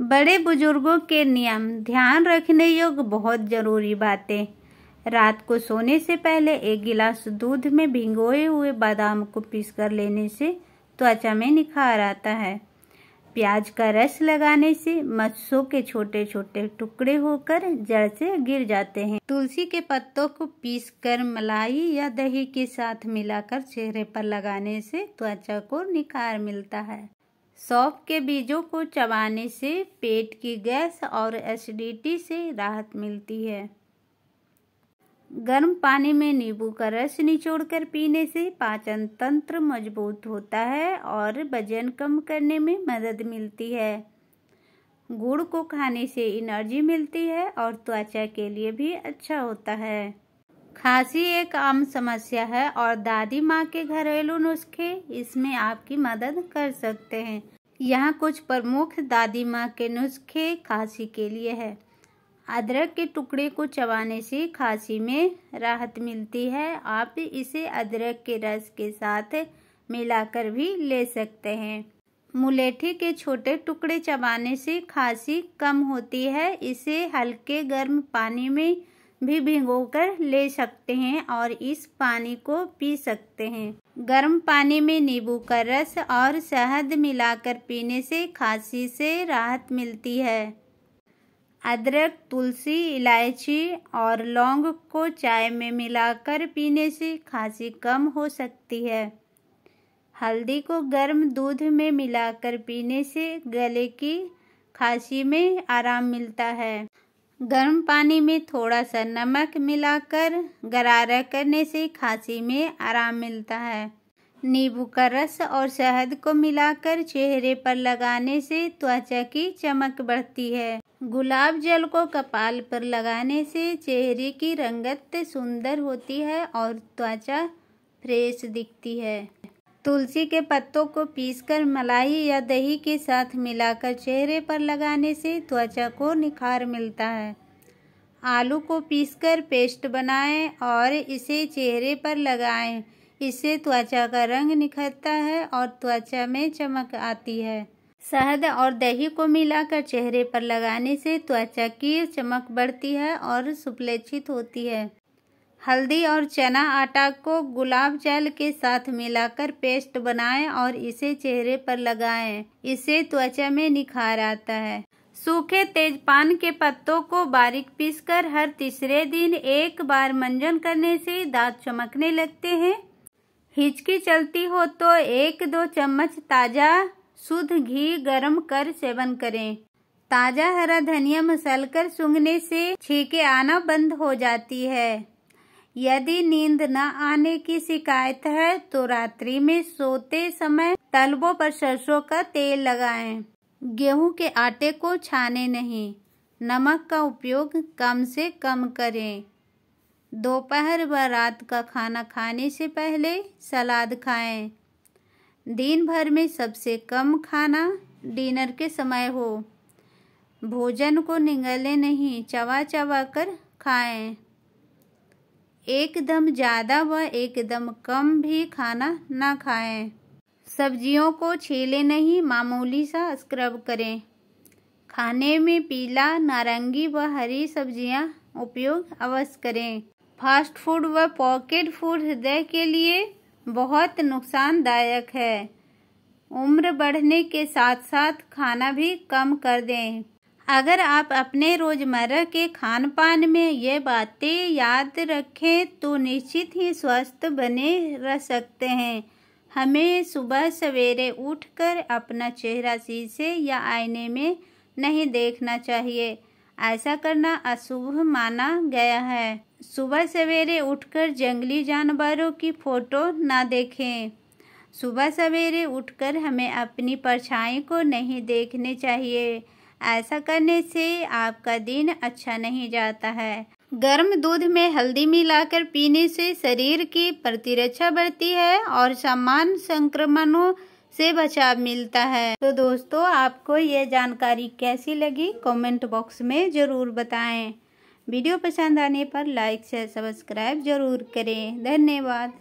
बड़े बुज़ुर्गों के नियम, ध्यान रखने योग्य बहुत ज़रूरी बातें। रात को सोने से पहले एक गिलास दूध में भिगोए हुए बादाम को पीस कर लेने से त्वचा में निखार आता है। प्याज का रस लगाने से मच्छों के छोटे छोटे टुकड़े होकर जड़ से गिर जाते हैं। तुलसी के पत्तों को पीस कर मलाई या दही के साथ मिलाकर चेहरे पर लगाने से त्वचा को निखार मिलता है। सौंफ के बीजों को चबाने से पेट की गैस और एसिडिटी से राहत मिलती है। गर्म पानी में नींबू का रस निचोड़कर पीने से पाचन तंत्र मज़बूत होता है और वज़न कम करने में मदद मिलती है। गुड़ को खाने से एनर्जी मिलती है और त्वचा के लिए भी अच्छा होता है। खांसी एक आम समस्या है और दादी माँ के घरेलू नुस्खे इसमें आपकी मदद कर सकते हैं। यहाँ कुछ प्रमुख दादी माँ के नुस्खे खांसी के लिए है। अदरक के टुकड़े को चबाने से खांसी में राहत मिलती है। आप इसे अदरक के रस के साथ मिलाकर भी ले सकते हैं। मुलेठी के छोटे टुकड़े चबाने से खांसी कम होती है। इसे हल्के गर्म पानी में भी भिगोकर ले सकते हैं और इस पानी को पी सकते हैं। गर्म पानी में नींबू का रस और शहद मिलाकर पीने से खांसी से राहत मिलती है। अदरक, तुलसी, इलायची और लौंग को चाय में मिलाकर पीने से खांसी कम हो सकती है। हल्दी को गर्म दूध में मिलाकर पीने से गले की खांसी में आराम मिलता है। गर्म पानी में थोड़ा सा नमक मिलाकर गरारा करने से खांसी में आराम मिलता है। नींबू का रस और शहद को मिलाकर चेहरे पर लगाने से त्वचा की चमक बढ़ती है। गुलाब जल को कपाल पर लगाने से चेहरे की रंगत सुंदर होती है और त्वचा फ्रेश दिखती है। तुलसी के पत्तों को पीसकर मलाई या दही के साथ मिलाकर चेहरे पर लगाने से त्वचा को निखार मिलता है। आलू को पीसकर पेस्ट बनाएँ और इसे चेहरे पर लगाएँ। इससे त्वचा का रंग निखरता है और त्वचा में चमक आती है। शहद और दही को मिलाकर चेहरे पर लगाने से त्वचा की चमक बढ़ती है और सुपलेक्षित होती है। हल्दी और चना आटा को गुलाब जल के साथ मिलाकर पेस्ट बनाएँ और इसे चेहरे पर लगाएँ। इससे त्वचा में निखार आता है। सूखे तेजपान के पत्तों को बारीक पीसकर हर तीसरे दिन एक बार मंजन करने से दांत चमकने लगते हैं। हिचकी चलती हो तो एक दो चम्मच ताज़ा, शुद्ध घी गरम कर सेवन करें। ताज़ा हरा धनिया मसलकर सूंघने से छीके आना बंद हो जाती है। यदि नींद न आने की शिकायत है तो रात्रि में सोते समय तलबों पर सरसों का तेल लगाएँ। गेहूँ के आटे को छाने नहीं नमक का उपयोग कम से कम करें दोपहर व रात का खाना खाने से पहले सलाद खाएँ। दिन भर में सबसे कम खाना डिनर के समय हो भोजन को निगले नहीं चबा चबा कर खाएँ एकदम ज़्यादा व एकदम कम भी खाना ना खाएँ। सब्जियों को छीले नहीं, मामूली सा स्क्रब करें। खाने में पीला, नारंगी व हरी सब्ज़ियाँ उपयोग अवश्य करें। फास्ट फ़ूड व पॉकेट फ़ूड हृदय के लिए बहुत नुकसानदायक है। उम्र बढ़ने के साथ साथ खाना भी कम कर दें। अगर आप अपने रोज़मर्रा के खान पान में ये बातें याद रखें तो निश्चित ही स्वस्थ बने रह सकते हैं। हमें सुबह सवेरे उठकर अपना चेहरा शीशे या आईने में नहीं देखना चाहिए। ऐसा करना अशुभ माना गया है। सुबह सवेरे उठकर जंगली जानवरों की फ़ोटो ना देखें। सुबह सवेरे उठकर हमें अपनी परछाई को नहीं देखने चाहिए। ऐसा करने से आपका दिन अच्छा नहीं जाता है। गर्म दूध में हल्दी मिलाकर पीने से शरीर की प्रतिरक्षा बढ़ती है और सामान्य संक्रमणों से बचाव मिलता है। तो दोस्तों, आपको ये जानकारी कैसी लगी, कमेंट बॉक्स में ज़रूर बताएँ। वीडियो पसंद आने पर लाइक शेयर सब्सक्राइब ज़रूर करें। धन्यवाद।